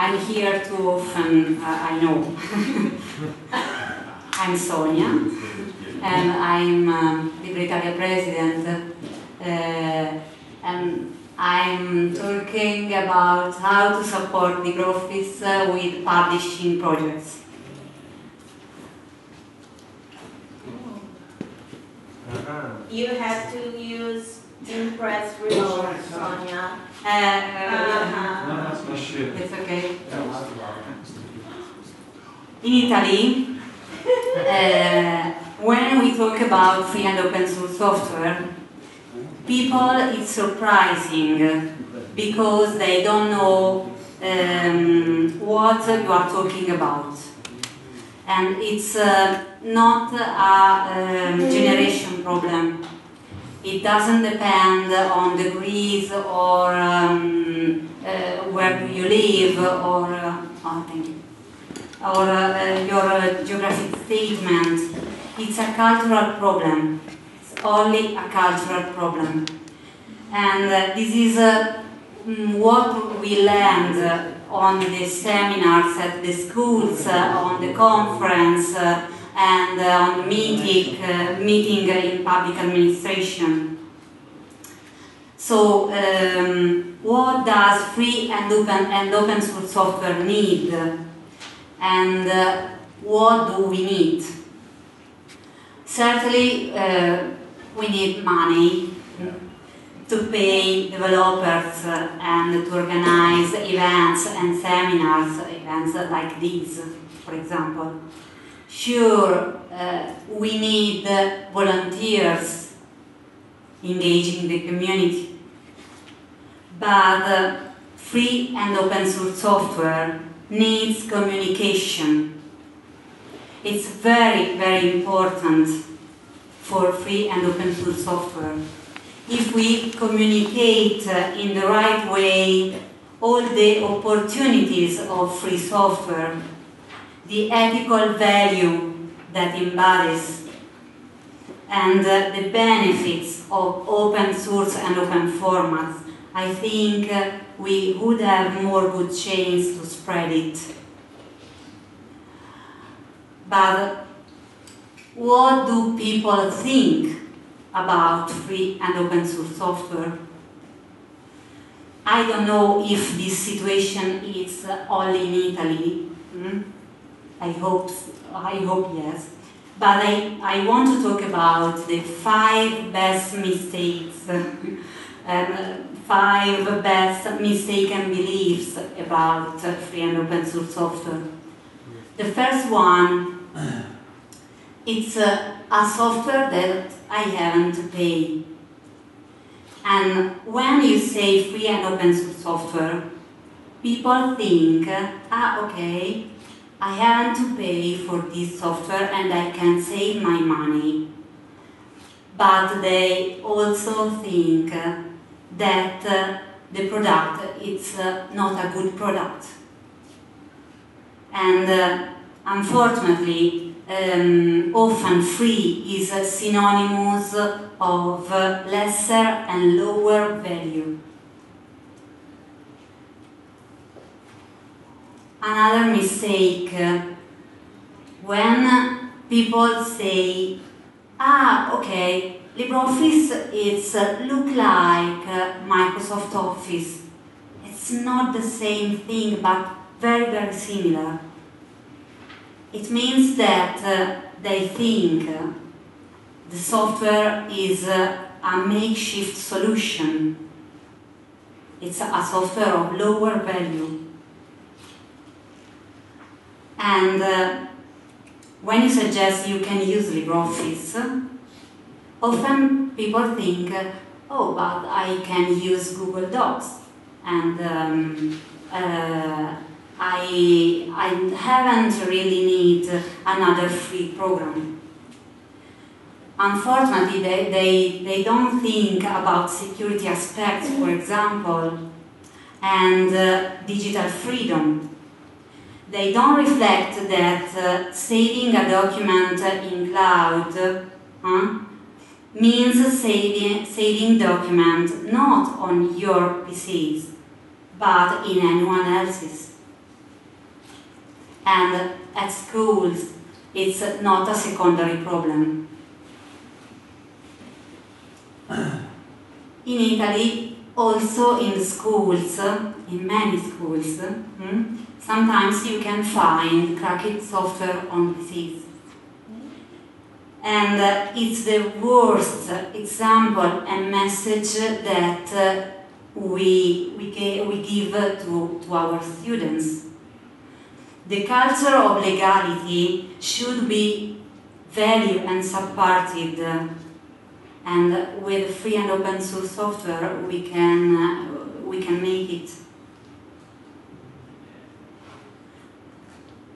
I'm here too often, uh, I know. I'm Sonia, and I'm um, LibreItalia President, uh, and I'm talking about how to support LibreOffice uh, with publishing projects. You have to use Impress Remote, Sonia. Uh, uh. It's okay. In Italy, uh, when we talk about free and open source software, people it's surprising because they don't know um, what you are talking about. And it's uh, not a um, generation problem. It doesn't depend on degrees or um, uh, where you live or, uh, oh, thank you, or uh, your uh, geographic statement. It's a cultural problem. It's only a cultural problem. And uh, this is uh, mm, what we learned on the seminars at the schools, on the conference, and uh, on meeting, uh, meeting in public administration. So, um, what does free and open and open source software need, and uh, what do we need? Certainly, we need money to pay developers and to organize events and seminars, events like these, for example. Sure, uh, we need volunteers engaging the community, but uh, free and open source software needs communication. It's very, very important for free and open source software. If we communicate uh, in the right way all the opportunities of free software, the ethical value that embodies, and uh, the benefits of open source and open formats, I think uh, we would have more good chance to spread it. But what do people think about free and open source software? I don't know if this situation is uh, only in Italy. hmm? I hope, I hope yes. But I, I want to talk about the five best mistakes, um, five best mistaken beliefs about uh, free and open source software. The first one, it's a, a software that I haven't paid. And when you say free and open source software, people think, ah, okay, I haven't to pay for this software and I can save my money. But they also think that uh, the product is uh, not a good product. And uh, unfortunately, um, often free is synonymous of lesser and lower value. Another mistake when people say, ah, okay, LibreOffice is uh, look like uh, Microsoft Office. It's not the same thing, but very, very similar. It means that uh, they think uh, the software is uh, a makeshift solution. It's a software of lower value. And uh, when you suggest you can use LibreOffice, often people think, oh, but I can use Google Docs. And um, uh, I, I haven't really need another free program. Unfortunately, they, they, they don't think about security aspects, for example, and uh, digital freedom. They don't reflect that uh, saving a document in cloud means saving, saving document not on your PCs, but in anyone else's. and at schools it's not a secondary problem. In Italy, also in schools, in many schools, hmm, sometimes you can find cracked software on PCs. And uh, it's the worst example and message that uh, we, we, we give to, to our students. The culture of legality should be valued and supported and with free and open source software we can, uh, we can make it.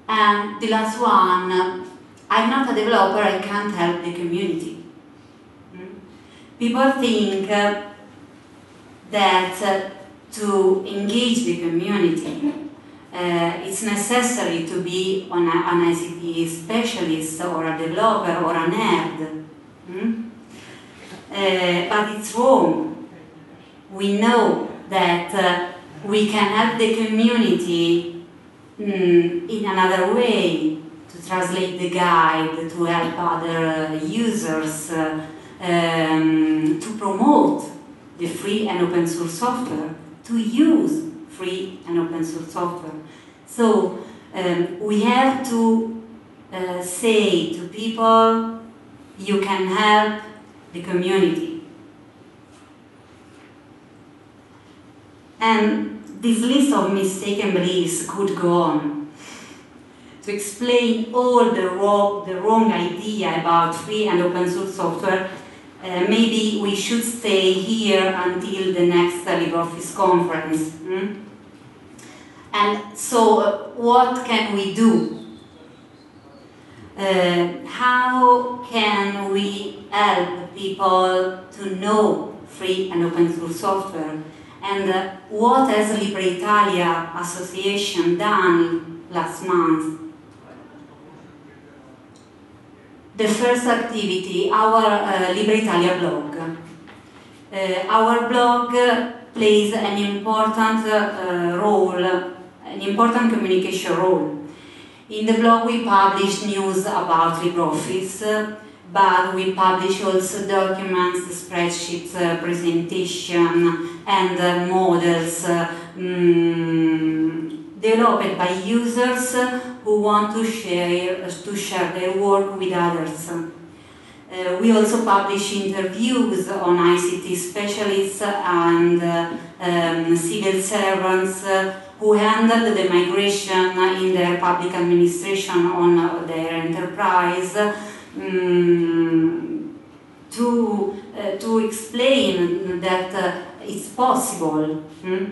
And the last one, I'm not a developer, I can't help the community. Hmm? People think uh, that uh, to engage the community, uh, it's necessary to be an, ICT specialist or a developer or a nerd. Hmm? Uh, but it's wrong. We know that uh, we can help the community mm, in another way to translate the guide, to help other users, uh, um, to promote the free and open source software, to use free and open source software. So um, we have to uh, say to people, you can help the community. And this list of mistaken beliefs could go on to explain all the wrong, the wrong idea about free and open source software uh, maybe we should stay here until the next LibreOffice conference. Hmm? And so, uh, what can we do? Uh, how can we help people to know free and open source software? And uh, what has Libre Italia Association done last month the first activity, our uh, Libre Italia blog. Uh, our blog plays an important uh, role, an important communication role. In the blog we publish news about LibreOffice, but we publish also documents, spreadsheets, uh, presentation, and uh, models um, developed by users who want to share, to share their work with others. Uh, we also publish interviews on ICT specialists and uh, um, civil servants uh, who handled the migration in their public administration on their enterprise um, to, uh, to explain that uh, it's possible. Hmm?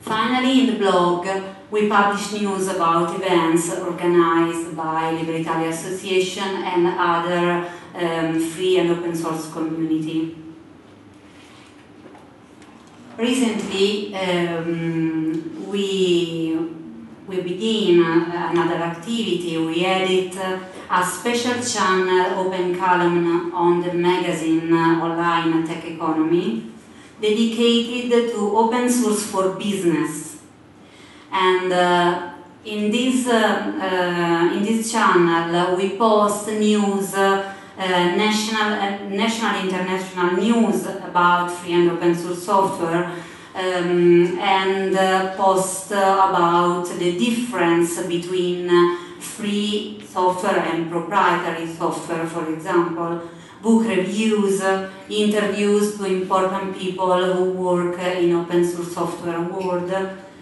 Finally, in the blog, we publish news about events organized by Libre Italia Association and other um, free and open source community. Recently, um, we, we begin another activity. We edit a special channel, Open Column, on the magazine online Tech Economy, dedicated to open source for business. And uh, in this uh, uh, in this channel we post news, uh, national uh, national international news about free and open source software. Um, and uh, post about the difference between free software and proprietary software, for example book reviews, interviews to important people who work in open source software world,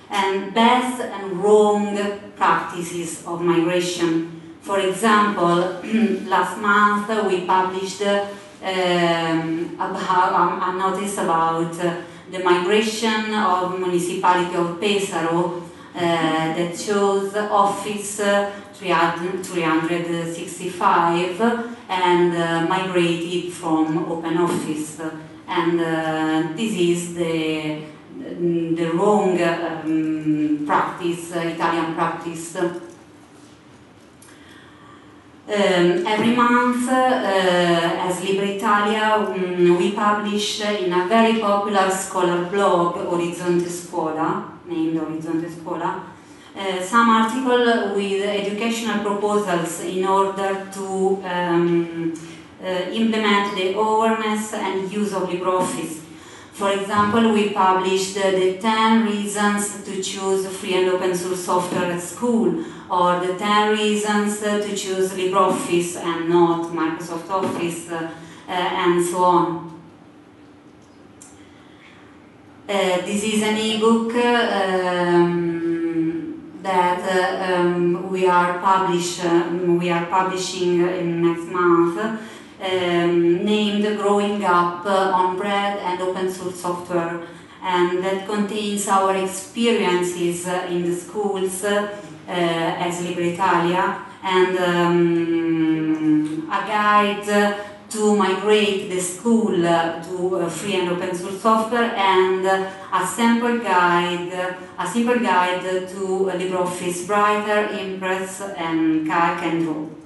and best and wrong practices of migration. For example, last month we published um, about, um, a notice about uh, the migration of municipality of Pesaro uh, that shows Office uh, 365 and uh, migrated from open office And this is the, the wrong um, practice, Italian practice. Um, every month, uh, as Libre Italia, um, we publish in a very popular scholar blog, Orizzonte Scuola, named Orizzonte Scuola, uh, some article with educational proposals in order to um, uh, implement the awareness and use of LibreOffice. For example, we published uh, the 10 reasons to choose free and open source software at school, or the 10 reasons uh, to choose LibreOffice and not Microsoft Office, uh, uh, and so on. Uh, this is an ebook um, that uh, um, we are publish we are publishing in next month, um, named "Growing Up on Bread and Open Source Software," and that contains our experiences in the schools as Libre Italia and um, a guide to migrate the school uh, to uh, free and open source software and uh, a sample guide, a simple guide to LibreOffice Writer, Impress and Calc and Draw.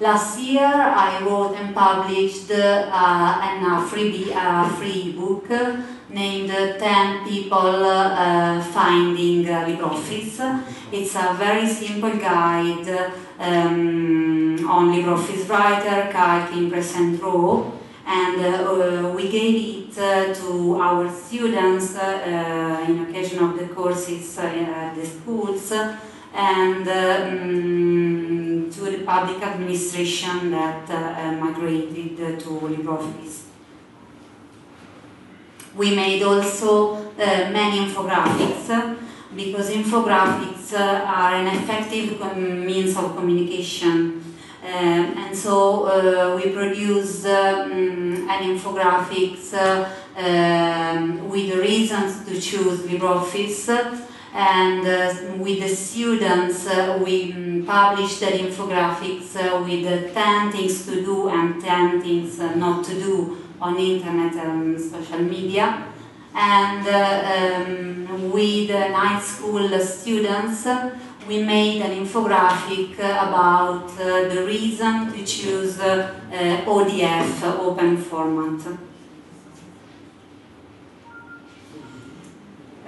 Last year I wrote and published uh, a free, uh, free book named 10 People uh, Finding LibreOffice. It's a very simple guide um, on LibreOffice Writer, Calc, Impress and Draw and uh, we gave it uh, to our students uh, in occasion of the courses at the schools and um, to the public administration that uh, migrated to LibreOffice. We made also uh, many infographics because infographics uh, are an effective means of communication. Um, and so uh, we produce um, an infographics uh, with reasons to choose LibreOffice and uh, with the students uh, we um, published the infographics uh, with 10 things to do and 10 things not to do on internet and social media and um, with night school students we made an infographic about the reason to choose ODF, open format.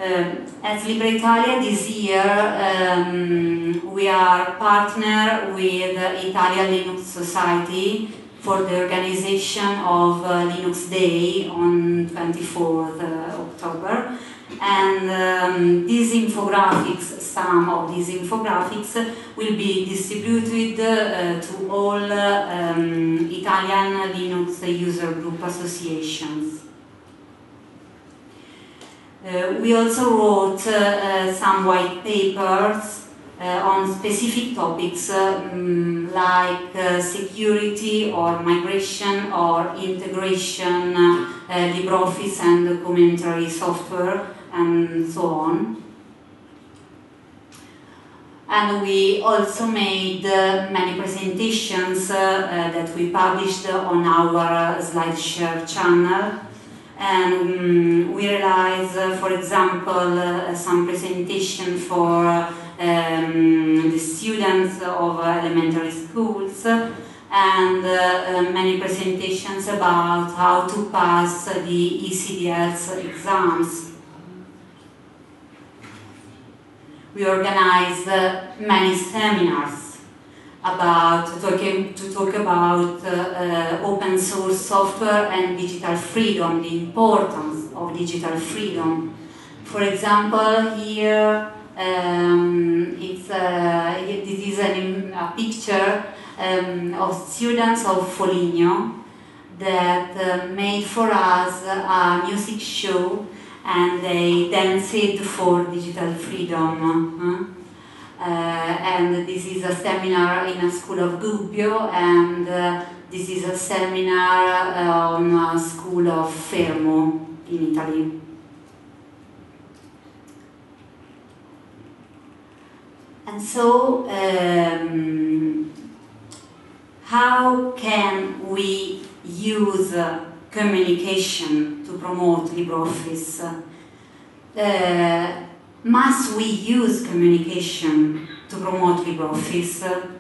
Um, as Libre Italia this year um, we are partner with Italian Linux Society for the organization of uh, Linux Day on 24th uh, October. And um, these infographics, some of these infographics, will be distributed uh, to all um, Italian Linux user group associations. Uh, we also wrote uh, some white papers uh, on specific topics um, like uh, security or migration or integration, uh, LibreOffice and documentary software and so on. And we also made uh, many presentations uh, uh, that we published on our SlideShare channel. And um, we realized, for example, some presentation for um, the students of elementary schools and uh, many presentations about how to pass the ECDL's exams. We organized uh, many seminars about talking, to talk about uh, uh, open source software and digital freedom, the importance of digital freedom. For example, here um, it's uh, this is an, a picture um, of students of Foligno that uh, made for us a music show and they danced for digital freedom. Uh, and this is a seminar in a school of Gubbio and uh, this is a seminar uh, on a school of Fermo in Italy. And so, um, how can we use uh, communication to promote LibreOffice? Uh, must we use communication to promote LibreOffice?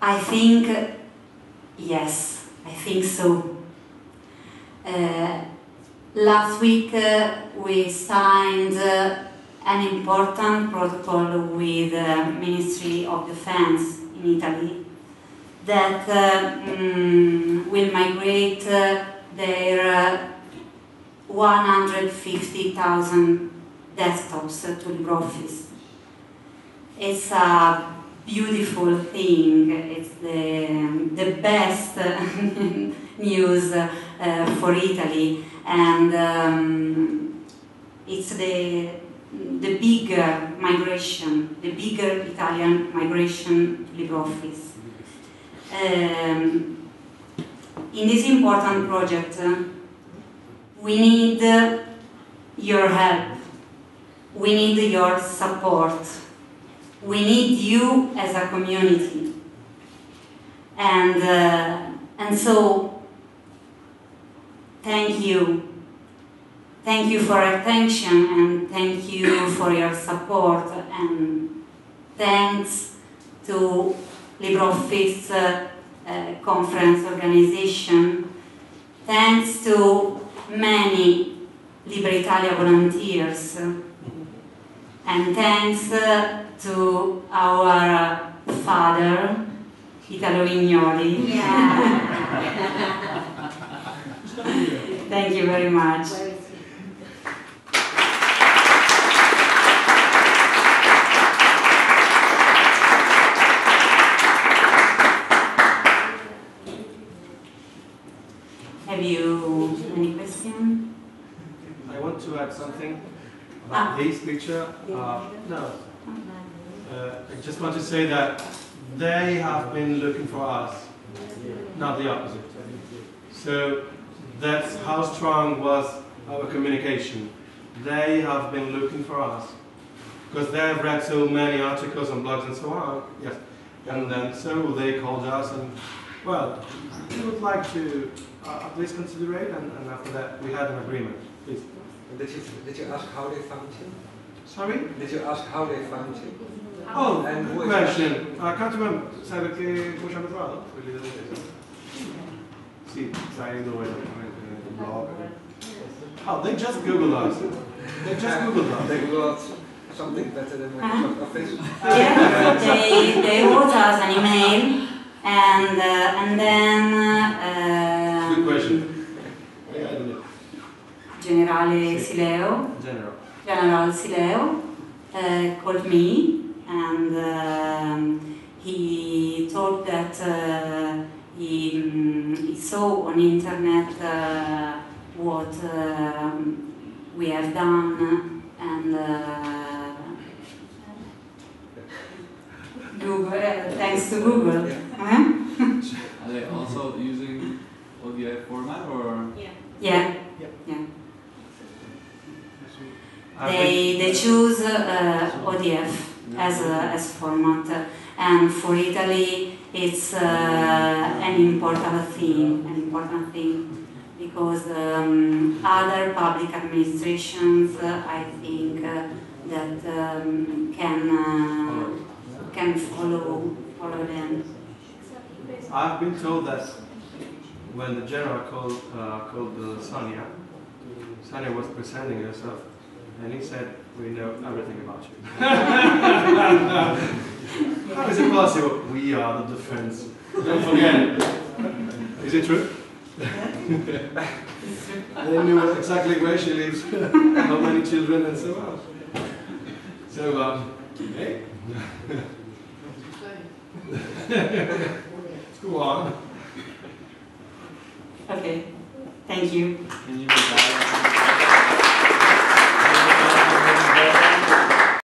I think yes, I think so. Uh, last week uh, we signed uh, an important protocol with the Ministry of Defense in Italy that uh, mm, will migrate uh, their 150,000 desktops to LibreOffice. It's a beautiful thing. It's the, the best news uh, for Italy, and um, it's the the bigger migration, the bigger Italian migration to LibreOffice. Um, in this important project, uh, we need your help. We need your support. We need you as a community. And, uh, and so, thank you. Thank you for attention and thank you for your support and thanks to LibreOffice uh, uh, conference organization. Thanks to many LibreItalia volunteers. And thanks uh, to our father, Italo Vignoli. Yeah. Thank you very much. Have you any question? I want to add something about Ah. this picture. Uh, no, uh, I just want to say that they have been looking for us, not the opposite. So that's how strong was our communication. They have been looking for us because they have read so many articles and blogs and so on. Yes, and then so they called us and well, we would like to uh, at least consider it, and, and after that we had an agreement. Please. Did you, did you ask how they found you? Sorry? Did you ask how they found you? Oh, And good who is question. I can't remember. Sai perché come ci hanno trovato? Quelli della difesa? Sì, sai dove il blog. Oh, they just Googled us. They just Googled us. They got something better than Microsoft Office. Yeah, they, they wrote us an email and, uh, and then uh, Good question. Yeah, I don't know. Generale Sileo, General. General Sileo, uh, called me and um, he told that uh, he, mm, he saw on internet uh, what um, we have done and uh, Google, uh, thanks to Google. Yeah. Huh? Are they also using ODI format or? Yeah, Yep. yeah. I've They, they choose uh, ODF as, a, as format, and for Italy it's uh, an important thing, an important thing, because um, other public administrations, uh, I think, uh, that um, can uh, can follow follow them. I've been told that when the general called uh, called uh, Sonia, Sonia was presenting herself, and he said, "We know everything about you." How is it possible? We are the defense. Don't forget it. Is it true? they knew exactly where she lives, how many children, and so on. So, um, hey. Go on. Okay, thank you. Can you